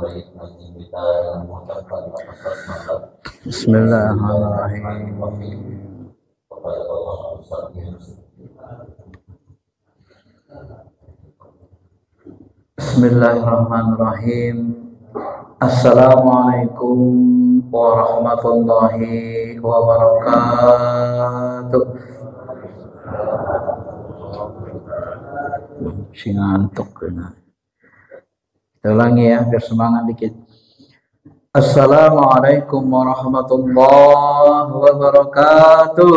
Bismillahirrahmanirrahim. Bismillahirrahmanirrahim. Assalamualaikum warahmatullahi wabarakatuh. Si ngantuk kena. Kita ulangi ya biar semangat dikit. Assalamualaikum warahmatullahi wabarakatuh.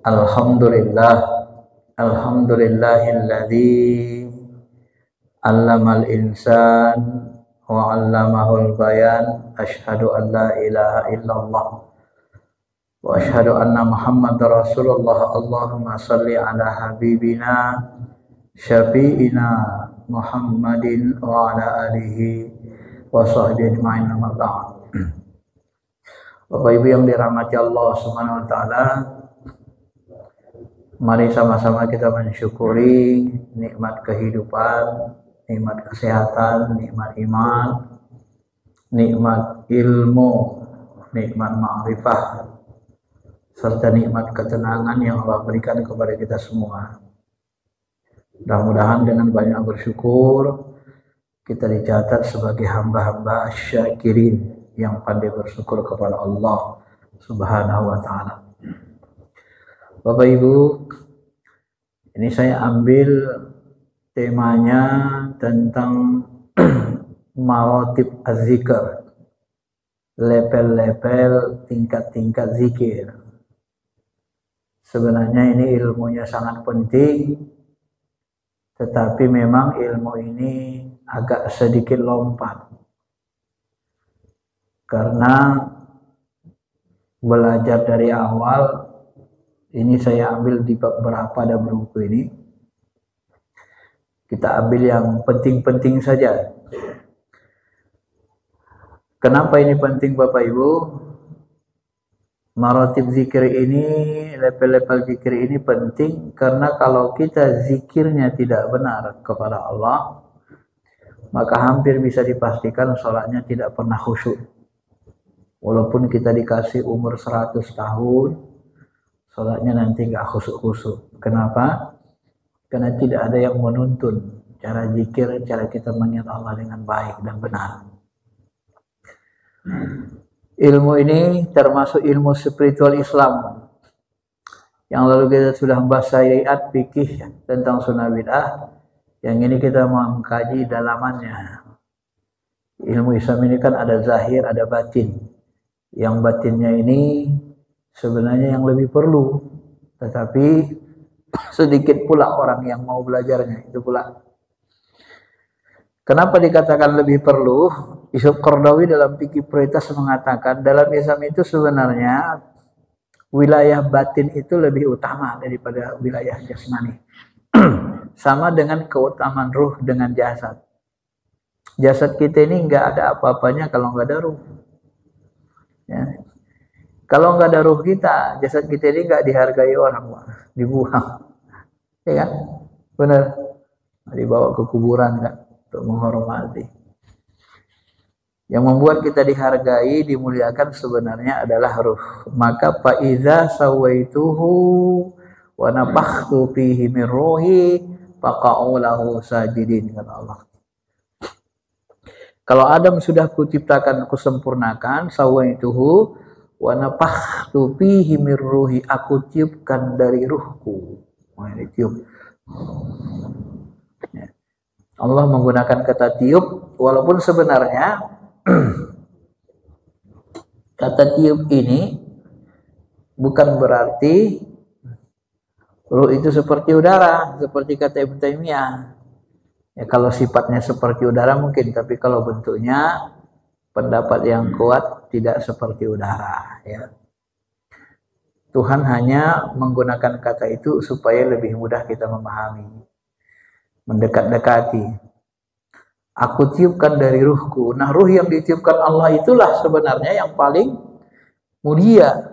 Alhamdulillah Alhamdulillahilladzi allamal insan wa 'allamahul bayan asyhadu an la ilaha illallah anna muhammadar rasulullah. Allahumma salli ala habibina syafi'ina Muhammadin wa ala alihi wa sahbihi ajma'in amma ba'd. Bapak Ibu yang dirahmati Allah Subhanahu wa taala Mari sama-sama kita mensyukuri nikmat kehidupan, nikmat kesehatan, nikmat iman, nikmat ilmu, nikmat ma'rifah, serta nikmat ketenangan yang Allah berikan kepada kita semua. Mudah-mudahan dengan banyak bersyukur, kita dicatat sebagai hamba-hamba syakirin yang pandai bersyukur kepada Allah Subhanahu wa taala. Bapak Ibu, ini saya ambil temanya tentang marotib azzikr, level-level tingkat-tingkat zikir. Sebenarnya ini ilmunya sangat penting, tetapi memang ilmu ini agak sedikit lompat. Karena belajar dari awal ini saya ambil di beberapa ada buku ini. Kita ambil yang penting-penting saja. Kenapa ini penting Bapak Ibu? Maratib zikir ini, level-level zikir ini penting karena kalau kita zikirnya tidak benar kepada Allah, maka hampir bisa dipastikan sholatnya tidak pernah khusyuk. Walaupun kita dikasih umur 100 tahun, sholatnya nanti nggak khusuk-khusuk. Kenapa? Karena tidak ada yang menuntun cara zikir, cara kita mengingat Allah dengan baik dan benar. Ilmu ini termasuk ilmu spiritual Islam. Yang lalu kita sudah membahas syariat, fikih tentang sunnah bid'ah. Yang ini kita mau mengkaji dalamannya. Ilmu Islam ini kan ada zahir, ada batin. Yang batinnya ini sebenarnya yang lebih perlu tetapi sedikit pula orang yang mau belajarnya itu pula kenapa dikatakan lebih perlu Yusuf Qardawi dalam fikih prioritas mengatakan dalam Islam itu sebenarnya wilayah batin itu lebih utama daripada wilayah jasmani sama dengan keutamaan ruh dengan jasad jasad kita ini nggak ada apa-apanya kalau nggak ada ruh ya, kalau nggak ada ruh kita, jasad kita ini nggak dihargai orang, dibuang. Ya kan? Benar. Dibawa ke kuburan kan untuk menghormati. Yang membuat kita dihargai, dimuliakan sebenarnya adalah ruh. Maka faiza sawaituhu wa nafakhtu fihi min ruhi faqa'u lahu sajidin kata Allah. Kalau Adam sudah kuciptakan, kusempurnakan, sawaituhu wa nafakhtu fihi min ruhi aku tiupkan dari ruhku Wah, ini tiup ya. Allah menggunakan kata tiup walaupun sebenarnya kata tiup ini bukan berarti ruh itu seperti udara seperti kata Ibnu Taimiyah ya kalau sifatnya seperti udara mungkin tapi kalau bentuknya pendapat yang kuat tidak seperti udara ya. Tuhan hanya menggunakan kata itu supaya lebih mudah kita memahami. Mendekat-dekati. Aku tiupkan dari ruhku. Nah, ruh yang ditiupkan Allah itulah sebenarnya yang paling mulia.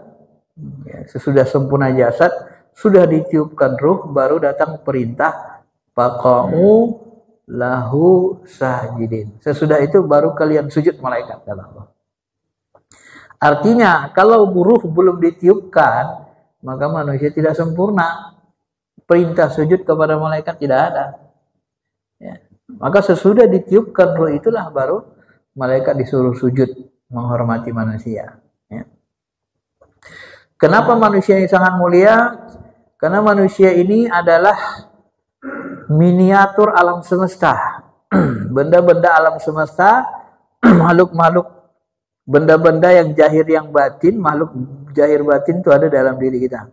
Ya, sesudah sempurna jasad, sudah ditiupkan ruh baru datang perintah faqa'u lahu sajidin. Sesudah itu baru kalian sujud malaikat kata Allah. Artinya kalau ruh belum ditiupkan maka manusia tidak sempurna. Perintah sujud kepada malaikat tidak ada. Maka sesudah ditiupkan ruh itulah baru malaikat disuruh sujud menghormati manusia. Ya. Kenapa manusia ini sangat mulia? Karena manusia ini adalah miniatur alam semesta. Benda-benda alam semesta, makhluk-makhluk, benda-benda yang jahir yang batin, makhluk jahir batin itu ada dalam diri kita.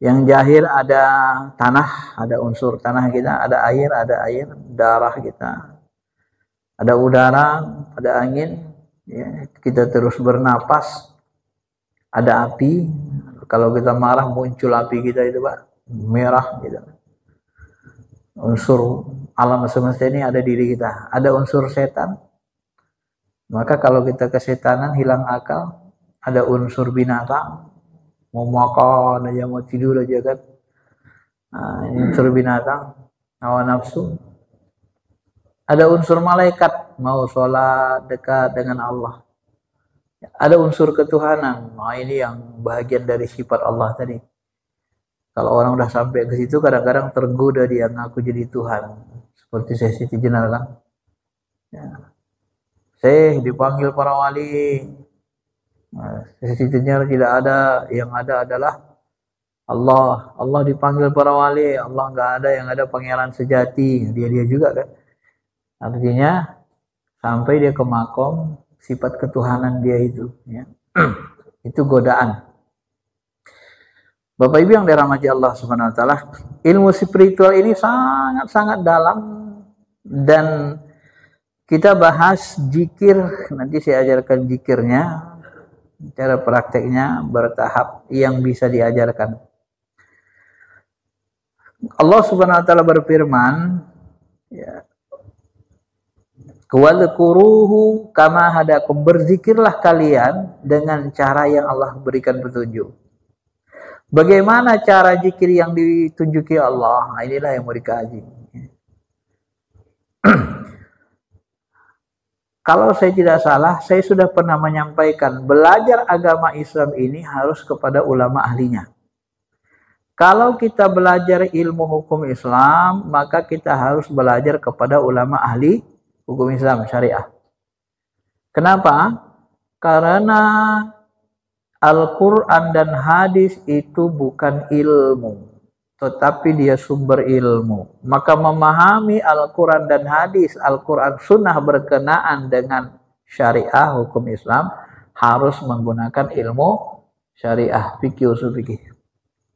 Yang jahir ada tanah, ada unsur tanah kita, ada air, ada air, darah kita, ada udara, ada angin, ya, kita terus bernapas, ada api, kalau kita marah muncul api kita itu Pak, merah gitu. Unsur alam semesta ini ada diri kita. Ada unsur setan. Maka kalau kita kesetanan hilang akal, ada unsur binatang. Mau makan aja, mau tidur aja kan. Nah, ini unsur binatang, hawa nafsu. Ada unsur malaikat, mau sholat dekat dengan Allah. Ada unsur ketuhanan. Nah, ini yang bagian dari sifat Allah tadi. Kalau orang udah sampai ke situ kadang-kadang tergoda dia ngaku jadi Tuhan. Seperti saya Siti Jenar kan. Ya. Saya dipanggil para wali. Nah, Jenar tidak ada. Yang ada adalah Allah. Allah dipanggil para wali. Allah nggak ada yang ada pangeran sejati. Dia-dia juga kan. Artinya sampai dia ke makom sifat ketuhanan dia itu ya. itu godaan Bapak Ibu yang dirahmati Allah Subhanahu wa taala, ilmu spiritual ini sangat-sangat dalam dan kita bahas jikir, nanti saya ajarkan jikirnya, cara prakteknya bertahap yang bisa diajarkan. Allah Subhanahu wa taala berfirman, ya, Wadhkuruhu kama hadakum. Berzikirlah kalian dengan cara yang Allah berikan petunjuk. Bagaimana cara zikir yang ditunjuki Allah? Nah, inilah yang mau dikaji. Kalau saya tidak salah, saya sudah pernah menyampaikan belajar agama Islam ini harus kepada ulama ahlinya. Kalau kita belajar ilmu hukum Islam, maka kita harus belajar kepada ulama ahli hukum Islam syariah. Kenapa? Karena Al-Quran dan hadis itu bukan ilmu, tetapi dia sumber ilmu. Maka memahami Al-Quran dan hadis, Al-Quran sunnah berkenaan dengan syariah hukum Islam harus menggunakan ilmu syariah, fikih usul fikih.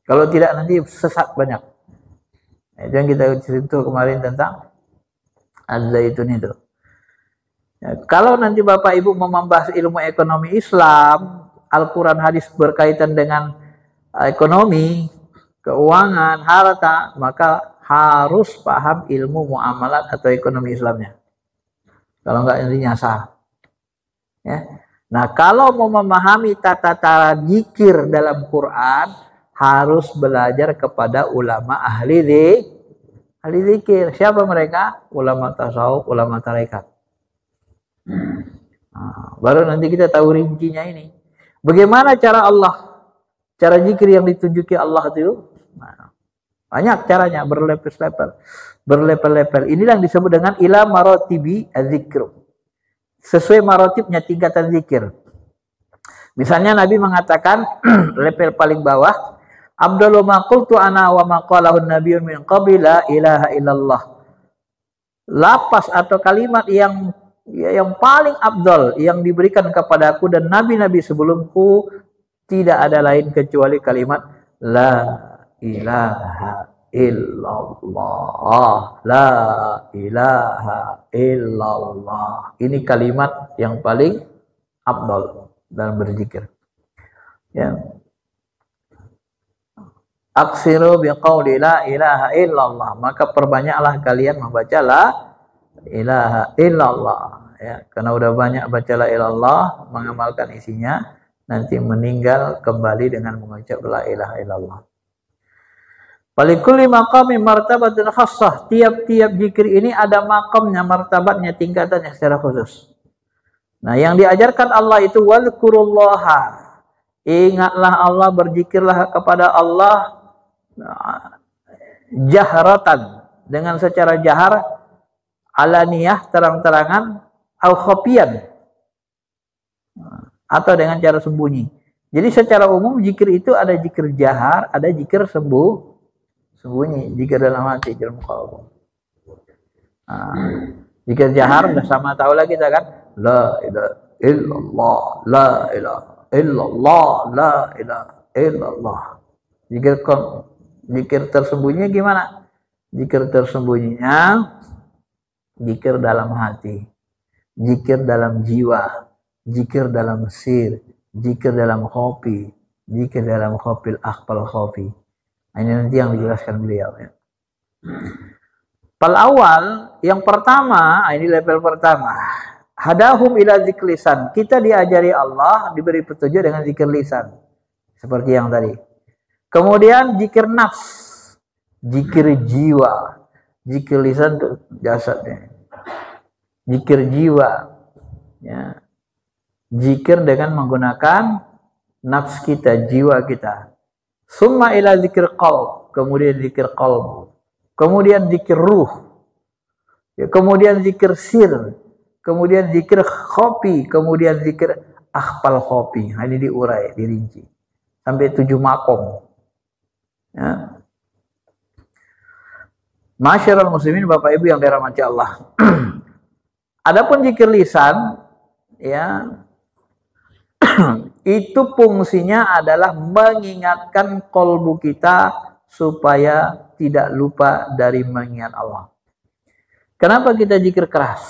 Kalau tidak nanti sesat banyak. Itu yang kita cerita kemarin tentang Az-Zaitun itu. Ya, kalau nanti Bapak Ibu mau membahas ilmu ekonomi Islam, Al-Quran hadis berkaitan dengan uh, ekonomi, keuangan, harta, maka harus paham ilmu muamalat atau ekonomi Islamnya. Kalau enggak nanti nyasar. Ya. Nah, kalau mau memahami tata cara zikir dalam Quran, harus belajar kepada ulama ahli zikir. Ahli zikir. Siapa mereka? Ulama tasawuf, ulama tarekat. Nah, baru nanti kita tahu rincinya ini. Bagaimana cara Allah? Cara zikir yang ditunjuki Allah itu? Banyak caranya, berlepel-lepel. Berlepel-lepel. Inilah yang disebut dengan ila marotibi azikru. Sesuai marotibnya tingkatan zikir. Misalnya Nabi mengatakan, lepel paling bawah, Abdullah ma qultu ana wa ma qalahu nabiyyun min qabila ilaha illallah. Lapas atau kalimat yang ya, yang paling abdul yang diberikan kepadaku dan nabi-nabi sebelumku tidak ada lain kecuali kalimat la ilaha illallah. La ilaha illallah. Ini kalimat yang paling abdul dalam berzikir. Ya. Aksiru biqauli la ilaha illallah. Maka perbanyaklah kalian membaca la ilaha illallah. Ya karena udah banyak baca la ilallah mengamalkan isinya nanti meninggal kembali dengan mengucap la ilaha illallah Palikuli maqami martabatun khassah. Tiap-tiap zikir ini ada makamnya, martabatnya, tingkatannya secara khusus. Nah, yang diajarkan Allah itu walkurullaha. Ingatlah Allah, berzikirlah kepada Allah nah, jahratan dengan secara jahar alaniyah terang-terangan au khopian atau dengan cara sembunyi. Jadi secara umum zikir itu ada zikir jahar, ada zikir sembuh sembunyi jika dalam hati dalam kalbu. Nah, jika jahar sudah sama tahu lagi kita kan la ilaha illallah la ilaha illallah la ilaha illallah. Jika zikir tersembunyi gimana? Zikir tersembunyinya zikir dalam hati, zikir dalam jiwa, zikir dalam sir, zikir dalam kopi, zikir dalam kopil akpal kopi Ini nanti yang dijelaskan beliau ya. Pal awal yang pertama, ah, ini level pertama. Hadahum ila ziklisan. Kita diajari Allah, diberi petunjuk dengan zikir lisan. Seperti yang tadi. Kemudian zikir nafs, zikir jiwa. Zikir lisan itu jasadnya. Zikir jiwa. Ya. Zikir dengan menggunakan nafs kita, jiwa kita. Summa ila zikir qalb, kemudian zikir qalb. Kemudian zikir ruh. Ya, kemudian zikir sir, kemudian zikir khopi, kemudian zikir akhpal khopi. Nah, ini diurai, dirinci. Sampai tujuh makom. Ya. Muslimin Bapak Ibu yang dirahmati Allah. Adapun zikir lisan ya itu fungsinya adalah mengingatkan kolbu kita supaya tidak lupa dari mengingat Allah. Kenapa kita jikir keras?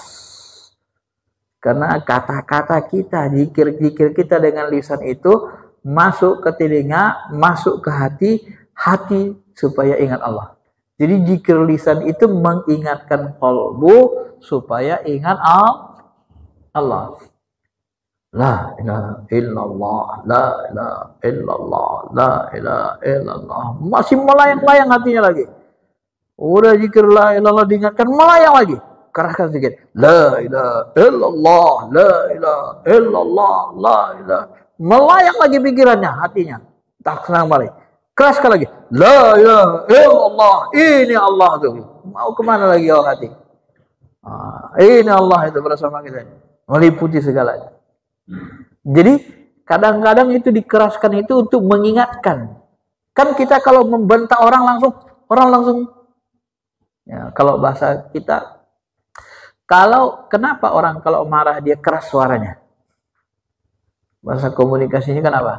Karena kata-kata kita, jikir-jikir kita dengan lisan itu masuk ke telinga, masuk ke hati, hati supaya ingat Allah. Jadi jikir lisan itu mengingatkan kolbu supaya ingat Allah. La ilaha illallah, la ilaha illallah, la ilaha illallah. Masih melayang-layang hatinya lagi. Udah zikir la ilallah diingatkan melayang lagi. Kerahkan sedikit. La ilaha illallah, la ilaha illallah, la ilaha. Melayang lagi pikirannya, hatinya. Tak senang balik. Keraskan lagi. La ilaha illallah. Ini Allah tuh. Mau ke mana lagi oh hati? Ah, ini Allah itu bersama kita. Meliputi segalanya. Jadi kadang-kadang itu dikeraskan itu untuk mengingatkan. Kan kita kalau membentak orang langsung, orang langsung ya, kalau bahasa kita kalau kenapa orang kalau marah dia keras suaranya? Bahasa komunikasinya kan apa?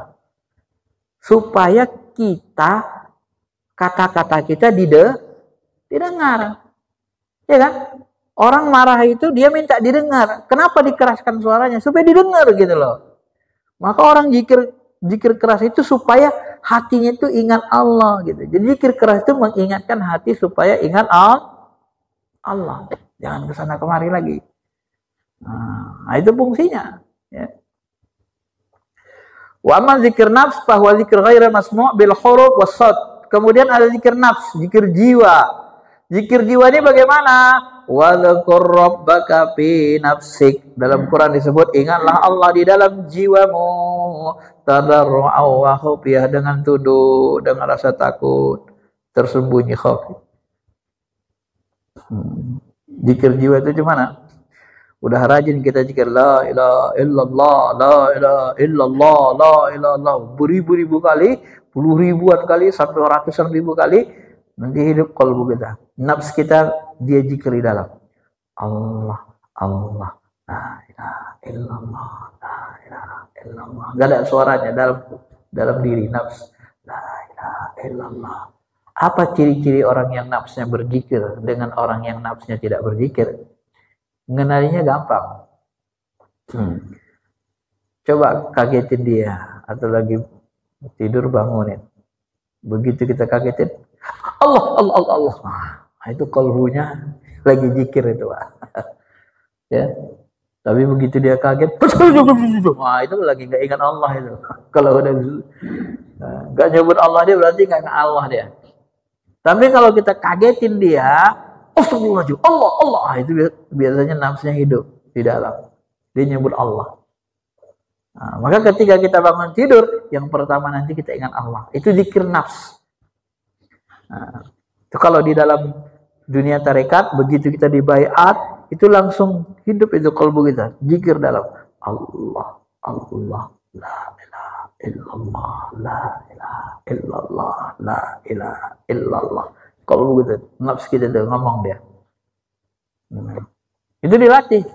Supaya kita kata-kata kita dide, didengar. Ya kan? Orang marah itu dia minta didengar. Kenapa dikeraskan suaranya? Supaya didengar gitu loh. Maka orang jikir jikir keras itu supaya hatinya itu ingat Allah gitu. Jadi jikir keras itu mengingatkan hati supaya ingat Allah. Jangan ke sana kemari lagi. Nah, itu fungsinya. Ya. Wa zikir nafs bahwa zikir ghaira masmu' bil huruf was Kemudian ada zikir nafs, zikir jiwa. Zikir jiwa ini bagaimana? Wadhkur rabbaka fi nafsik. Dalam Quran disebut ingatlah Allah di dalam jiwamu. Tadarru'aw wa khufiyah dengan tunduk, dengan rasa takut, tersembunyi khafi. Hmm. Zikir jiwa itu gimana? Udah rajin kita zikir la ilaha illallah, la ilaha illallah, la ilaha illallah beribu-ribu kali, puluh ribuan kali sampai ratusan ribu kali nanti hidup kalbu kita. Nafs kita dia zikir di dalam. Allah, Allah, la ilaha illallah, la ilaha illallah. Gak ada suaranya dalam dalam diri nafs. La ilaha illallah. Apa ciri-ciri orang yang nafsnya berzikir dengan orang yang nafsnya tidak berzikir? Mengenalinya gampang. Hmm. Coba kagetin dia atau lagi tidur bangunin. Begitu kita kagetin, Allah, Allah, Allah, Allah. Nah, itu kalbunya lagi zikir itu ya tapi begitu dia kaget wah itu lagi nggak ingat Allah itu kalau udah nggak nyebut Allah dia berarti nggak ingat Allah dia Tapi kalau kita kagetin dia, Astagfirullahaladzim, Allah, Allah, ah, itu biasanya nafsunya hidup di dalam. Dia nyebut Allah. Nah, maka ketika kita bangun tidur, yang pertama nanti kita ingat Allah. Itu zikir nafs. Nah, itu kalau di dalam dunia tarekat, begitu kita dibayat, itu langsung hidup itu kalbu kita. Zikir dalam Allah, Allah, la ilaha illallah, la ilaha illallah, la ilaha illallah. Kalbu kita, nafs kita itu ngomong dia. Hmm. Itu dilatih.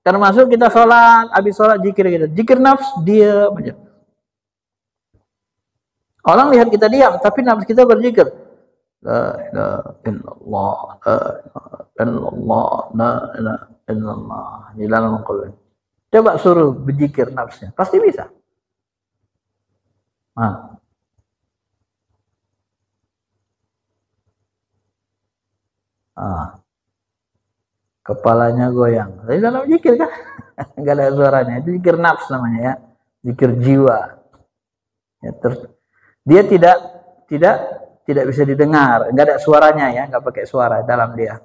Termasuk kita sholat, habis sholat jikir kita. Jikir nafs, diam aja. Orang lihat kita diam, tapi nafs kita berzikir. La ilaha illallah, la ilaha illallah, la ilaha illallah. Di dalam Al-Quran. Coba suruh berzikir nafsnya. Pasti bisa. Nah. Ah kepalanya goyang. Tapi dalam zikir kan nggak ada suaranya. Itu zikir nafs namanya ya, zikir jiwa. Ya, ter, dia tidak tidak tidak bisa didengar, nggak ada suaranya ya, nggak pakai suara dalam dia.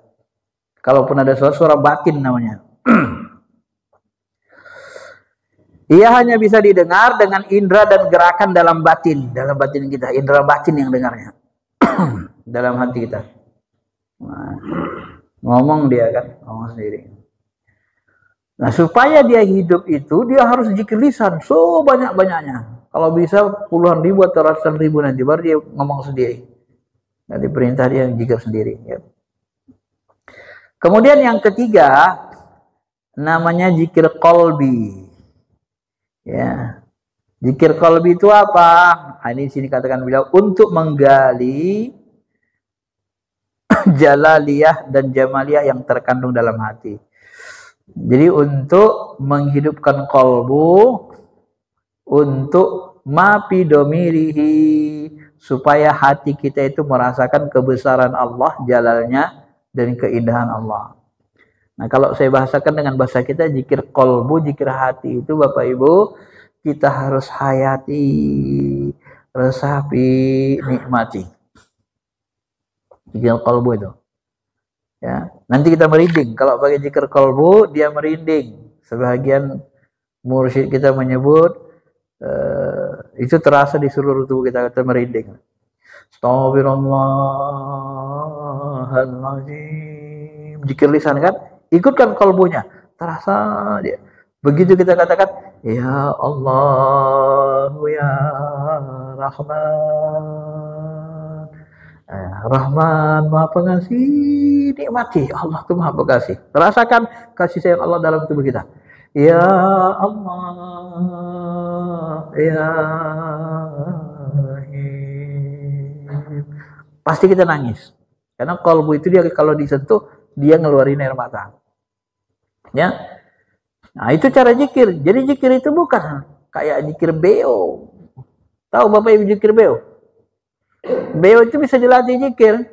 Kalaupun ada suara, suara batin namanya. Ia hanya bisa didengar dengan indera dan gerakan dalam batin, dalam batin kita, indera batin yang dengarnya. dalam hati kita. Nah, Ngomong dia kan, ngomong sendiri. Nah, supaya dia hidup itu, dia harus zikir lisan so banyak-banyaknya. Kalau bisa puluhan ribu atau ratusan ribu nanti, baru dia ngomong sendiri. Nanti perintah dia zikir sendiri. Ya. Kemudian yang ketiga, namanya zikir kolbi. Ya, Zikir kolbi itu apa? Nah, ini sini katakan beliau untuk menggali jalaliyah dan jamaliyah yang terkandung dalam hati. Jadi untuk menghidupkan kolbu, untuk mapi domirihi, supaya hati kita itu merasakan kebesaran Allah, jalalnya, dan keindahan Allah. Nah kalau saya bahasakan dengan bahasa kita, jikir kolbu, jikir hati itu Bapak Ibu, kita harus hayati, resapi, nikmati zikir kolbu itu. Ya, nanti kita merinding. Kalau pakai zikir kolbu, dia merinding. Sebagian mursyid kita menyebut uh, itu terasa di seluruh tubuh kita kita merinding. Astagfirullahaladzim. Zikir lisan kan, ikutkan kolbunya. Terasa dia. Begitu kita katakan, Ya Allah, Ya Rahman. Eh, Rahman Maha Pengasih, nikmati Allah itu Maha Pengasih. Rasakan kasih sayang Allah dalam tubuh kita. Ya Allah, ya Pasti kita nangis. Karena kalbu itu dia kalau disentuh, dia ngeluarin air mata. Ya. Nah, itu cara jikir. Jadi jikir itu bukan kayak jikir beo. Tahu Bapak Ibu jikir beo? Beliau itu bisa dilatih zikir.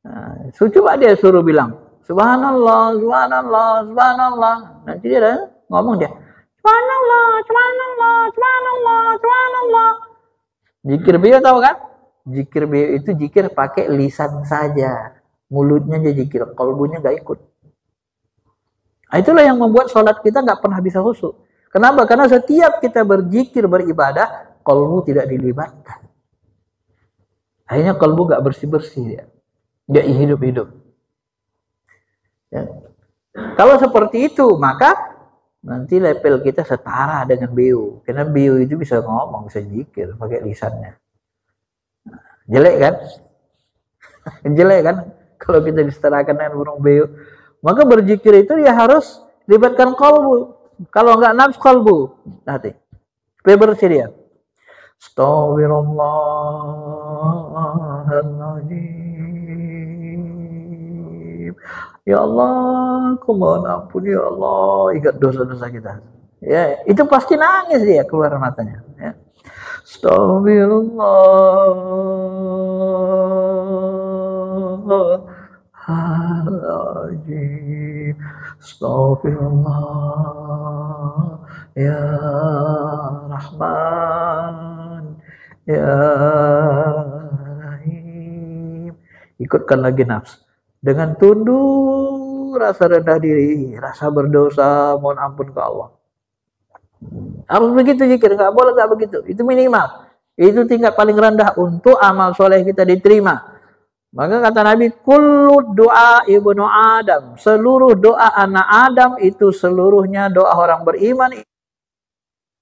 Nah, coba dia suruh bilang, Subhanallah, Subhanallah, Subhanallah. Nanti dia dah ngomong dia, Subhanallah, Subhanallah, Subhanallah, Subhanallah. Zikir beliau tahu kan? Zikir beliau itu zikir pakai lisan saja. Mulutnya dia zikir, kalbunya gak ikut. Nah, itulah yang membuat sholat kita nggak pernah bisa khusyuk. Kenapa? Karena setiap kita berzikir, beribadah, kalbu tidak dilibatkan. Akhirnya kalbu gak bersih-bersih ya. Gak hidup-hidup. Ya. Kalau seperti itu, maka nanti level kita setara dengan beo. Karena beo itu bisa ngomong, bisa jikir pakai lisannya. jelek kan? jelek kan? Kalau kita disetarakan dengan burung beo. Maka berzikir itu ya harus libatkan kalbu. Kalau enggak nafsu kalbu. Nanti. Supaya bersih dia. Ya Allah, aku mohon ampun ya Allah. Ingat dosa-dosa kita. Ya, itu pasti nangis dia keluar matanya. Ya. Astagfirullahaladzim. Astagfirullah. Ya Rahman. Ya Rahim ikutkan lagi nafsu dengan tunduk rasa rendah diri rasa berdosa mohon ampun ke Allah harus begitu zikir nggak boleh nggak begitu itu minimal itu tingkat paling rendah untuk amal soleh kita diterima maka kata Nabi, kullu doa ibnu Adam. Seluruh doa anak Adam itu seluruhnya doa orang beriman.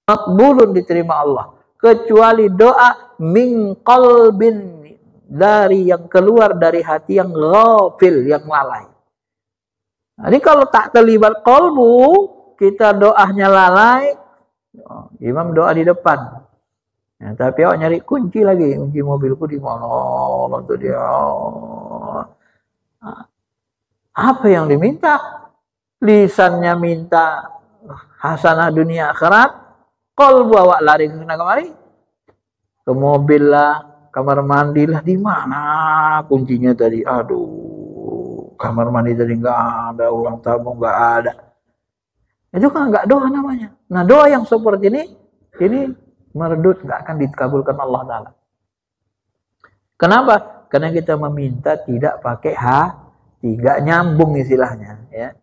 Makbulun diterima Allah. Kecuali doa min qalbin dari yang keluar dari hati yang ghafil, yang lalai. Jadi kalau tak terlibat kolbu, kita doanya lalai, imam doa di depan. Ya, tapi awak nyari kunci lagi, kunci mobilku di mana? Lalu dia. Apa yang diminta? Lisannya minta hasanah dunia akhirat, kolbu awak lari ke sana kemari, ke mobil lah, kamar mandi lah di mana kuncinya tadi? Aduh, kamar mandi tadi nggak ada, ulang tamu nggak ada. Itu kan nggak doa namanya. Nah doa yang seperti ini, ini meredut, nggak akan dikabulkan Allah Ta'ala. Kenapa? Karena kita meminta tidak pakai H, tidak nyambung istilahnya, ya,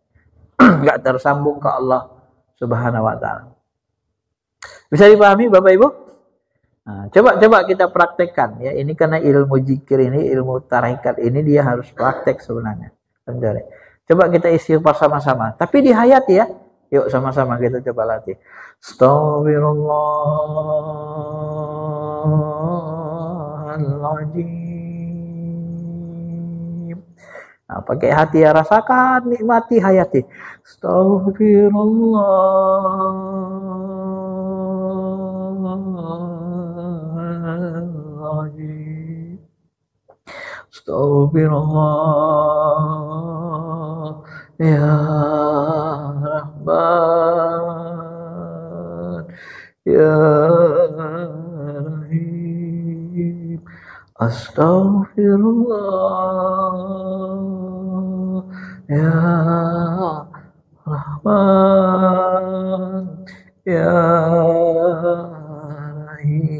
nggak tersambung ke Allah Subhanahu Wa Taala. Bisa dipahami, Bapak Ibu? Nah, coba coba kita praktekkan ya. Ini karena ilmu jikir ini, ilmu tarikat ini dia harus praktek sebenarnya. Coba kita istighfar sama-sama. Tapi di hayat ya. Yuk sama-sama kita coba latih. Astaghfirullahaladzim. Nah, pakai hati ya rasakan, nikmati hayati. Astaghfirullahaladzim. Astaghfirullah. Ya Rahman. Ya Rahim. Astaghfirullah. Ya Rahman. Ya Rahim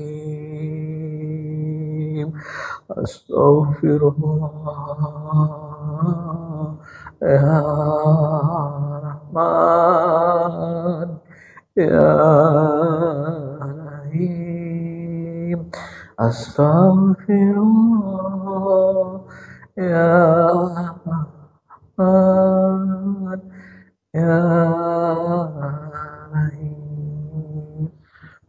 Rahim Astaghfirullah Ya Rahman Ya Rahim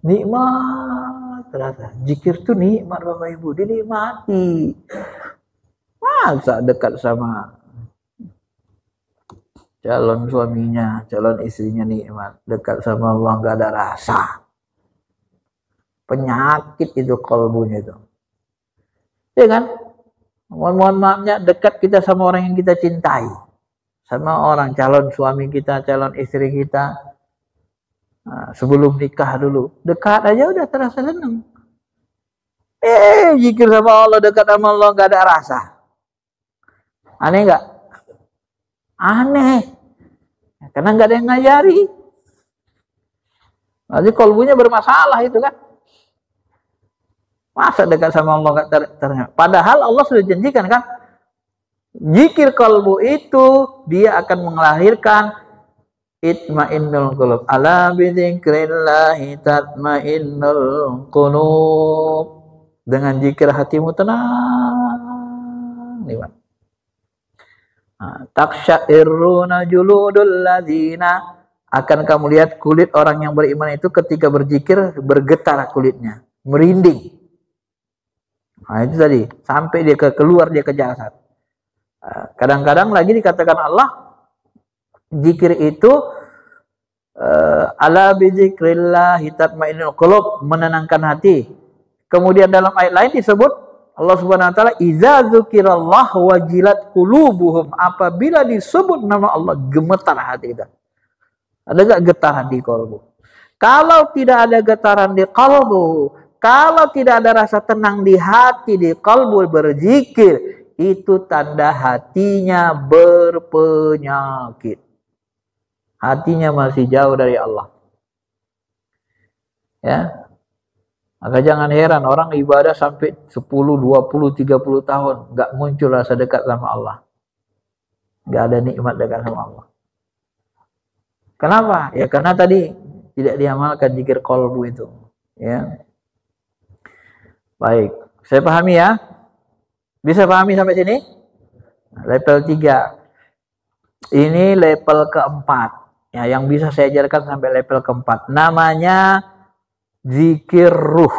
Nikmat terasa Jikir itu nikmat Bapak Ibu. Dinikmati Masa dekat sama calon suaminya, calon istrinya nikmat, dekat sama Allah nggak ada rasa. Penyakit itu kolbunya itu. Ya kan? Mohon, mohon maafnya dekat kita sama orang yang kita cintai. Sama orang calon suami kita, calon istri kita. Nah, sebelum nikah dulu. Dekat aja udah terasa senang. Eh, jikir sama Allah, dekat sama Allah nggak ada rasa. Aneh nggak? Aneh. Karena nggak ada yang ngajari. Nanti kolbunya bermasalah itu kan. Masa dekat sama Allah ter, ternyata. Padahal Allah sudah janjikan kan. Jikir kolbu itu dia akan melahirkan itmainnul qulub. Ala bidzikrillahi tatmainnul qulub. Dengan jikir hatimu tenang. Nih, taksyairuna juludul ladina akan kamu lihat kulit orang yang beriman itu ketika berzikir bergetar kulitnya, merinding. Nah, itu tadi, sampai dia ke keluar dia ke jasad. Kadang-kadang lagi dikatakan Allah zikir itu uh, ala bizikrillah tatmainnul qulub menenangkan hati. Kemudian dalam ayat lain disebut Allah Subhanahu wa taala iza dzukirallah wajilat qulubuhum apabila disebut nama Allah gemetar hati kita. Ada enggak getaran di kalbu? Kalau tidak ada getaran di kalbu, kalau tidak ada rasa tenang di hati di kalbu berzikir, itu tanda hatinya berpenyakit. Hatinya masih jauh dari Allah. Ya. Maka jangan heran orang ibadah sampai 10, 20, 30 tahun nggak muncul rasa dekat sama Allah. Nggak ada nikmat dekat sama Allah. Kenapa? Ya karena tadi tidak diamalkan zikir kolbu itu. Ya. Baik, saya pahami ya. Bisa pahami sampai sini? Level 3. Ini level keempat. Ya, yang bisa saya ajarkan sampai level keempat. Namanya zikir ruh.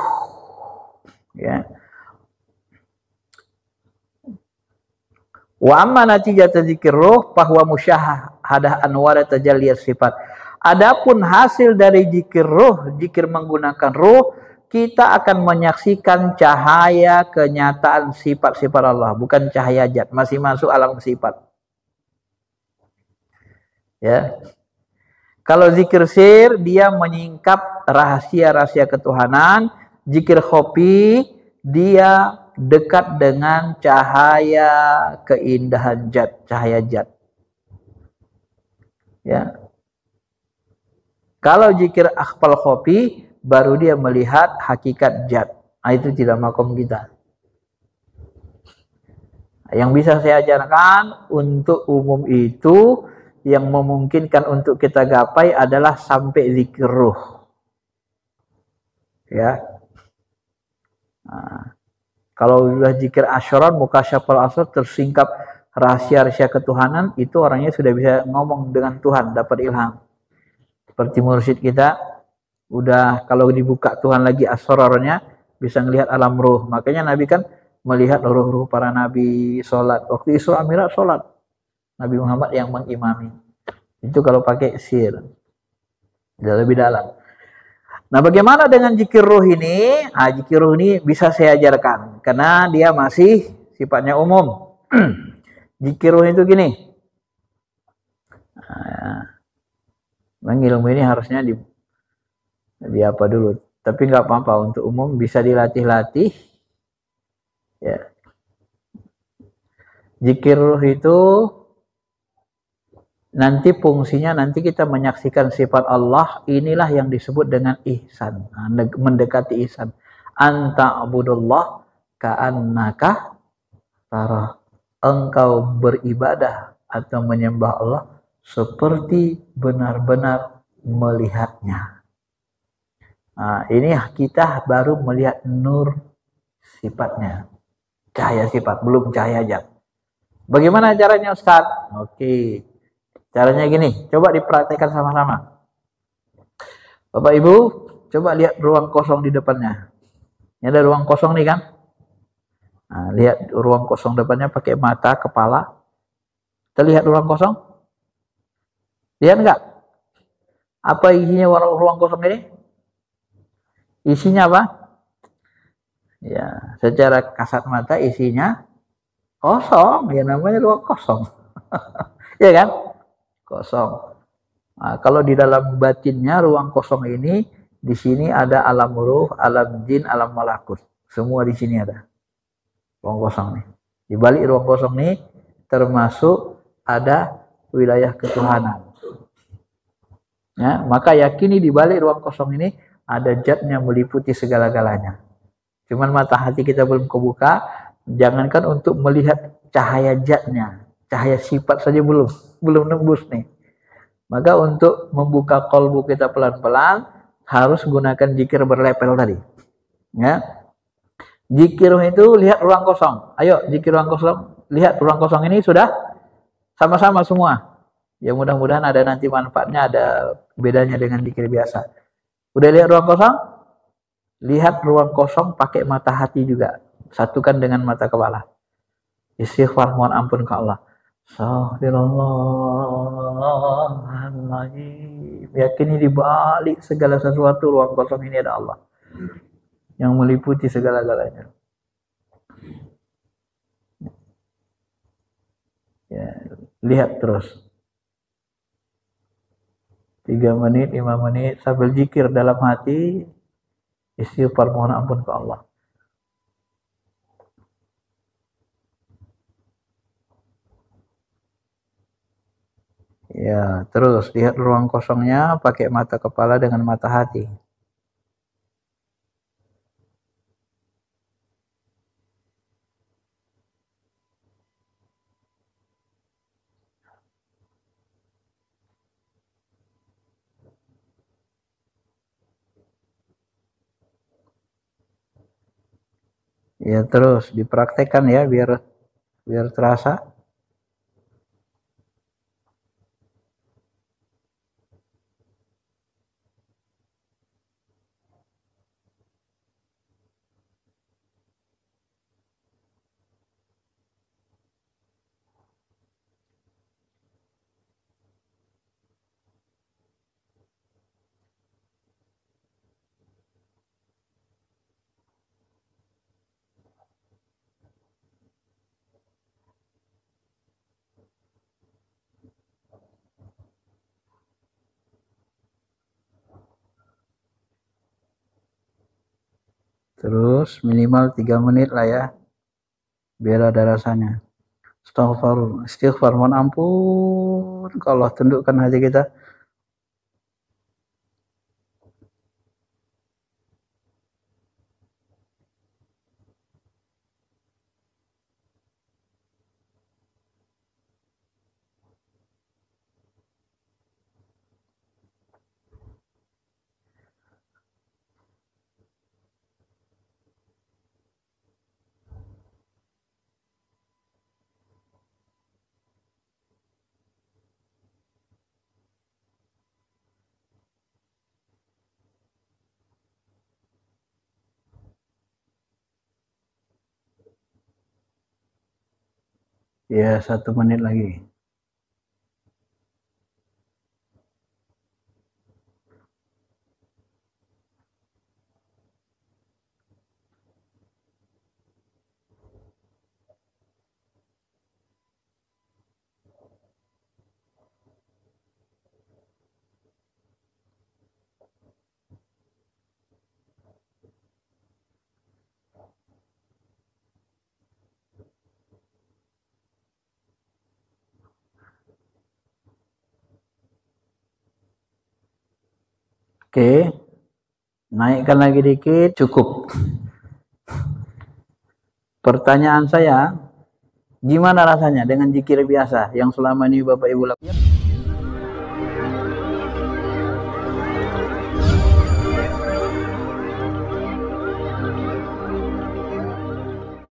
Ya. Wa amma natijat zikir ruh bahwa musyahadah anwar tajalliyat sifat. Adapun hasil dari zikir ruh, zikir menggunakan ruh, kita akan menyaksikan cahaya kenyataan sifat-sifat Allah, bukan cahaya jat, masih masuk alam sifat. Ya. Kalau zikir sir, dia menyingkap rahasia-rahasia ketuhanan. Zikir kopi, dia dekat dengan cahaya keindahan jat, cahaya jat. Ya. Kalau zikir akhpal kopi, baru dia melihat hakikat jat. Nah, itu tidak makom kita. Yang bisa saya ajarkan untuk umum itu yang memungkinkan untuk kita gapai adalah sampai zikir ruh. Ya. Nah, kalau sudah zikir asyaran, muka syafal asar tersingkap rahasia-rahasia ketuhanan, itu orangnya sudah bisa ngomong dengan Tuhan, dapat ilham. Seperti mursyid kita, udah kalau dibuka Tuhan lagi asrarnya, bisa melihat alam ruh. Makanya Nabi kan melihat ruh-ruh para nabi sholat. Waktu Isra Mi'raj sholat. Nabi Muhammad yang mengimami. Itu kalau pakai sir. Lebih dalam. Nah bagaimana dengan jikir ruh ini? Nah, jikir ruh ini bisa saya ajarkan. Karena dia masih sifatnya umum. jikir ruh itu gini. Nah, ilmu ini harusnya di, di apa dulu. Tapi nggak apa-apa untuk umum bisa dilatih-latih. Ya. Jikir ruh itu nanti fungsinya nanti kita menyaksikan sifat Allah inilah yang disebut dengan ihsan. Nah, mendekati ihsan. Anta abudullah ka'annaka tara. Engkau beribadah atau menyembah Allah seperti benar-benar melihatnya. Nah, ini kita baru melihat nur sifatnya. Cahaya sifat belum cahaya jat bagaimana caranya Ustaz? Oke. okay. Caranya gini, coba dipraktekkan sama-sama. Bapak Ibu, coba lihat ruang kosong di depannya. Ini ada ruang kosong nih kan? Nah, lihat ruang kosong depannya pakai mata, kepala. Terlihat ruang kosong? Lihat enggak? Apa isinya ruang kosong ini? Isinya apa? Ya, secara kasat mata isinya kosong. Ya namanya ruang kosong. ya kan? Kosong. Nah, kalau di dalam batinnya ruang kosong ini di sini ada alam ruh, alam jin, alam malakut. Semua di sini ada. Ruang kosong nih. Di balik ruang kosong nih termasuk ada wilayah ketuhanan. Ya, maka yakini di balik ruang kosong ini ada jatnya meliputi segala-galanya. Cuman mata hati kita belum kebuka, jangankan untuk melihat cahaya jatnya, cahaya sifat saja belum belum nembus nih. Maka untuk membuka kolbu kita pelan-pelan harus gunakan jikir berlepel tadi. Ya. Jikir itu lihat ruang kosong. Ayo jikir ruang kosong. Lihat ruang kosong ini sudah sama-sama semua. Ya mudah-mudahan ada nanti manfaatnya, ada bedanya dengan jikir biasa. Udah lihat ruang kosong? Lihat ruang kosong pakai mata hati juga. Satukan dengan mata kepala. Istighfar mohon ampun ke Allah. Astagfirullahaladzim. Yakini di balik segala sesuatu ruang kosong ini ada Allah. Yang meliputi segala-galanya. Ya, lihat terus. Tiga menit, lima menit sambil jikir dalam hati. Istighfar mohon ampun ke Allah. Ya, terus lihat ruang kosongnya pakai mata kepala dengan mata hati. Ya terus dipraktekkan ya biar biar terasa. Terus minimal 3 menit lah ya. Biar ada rasanya. Istighfar, istighfar, mohon ampun. Kalau tundukkan hati kita. Ya, satu menit lagi. Oke, naikkan lagi dikit, cukup. Pertanyaan saya, gimana rasanya dengan jikir biasa yang selama ini Bapak Ibu lakukan?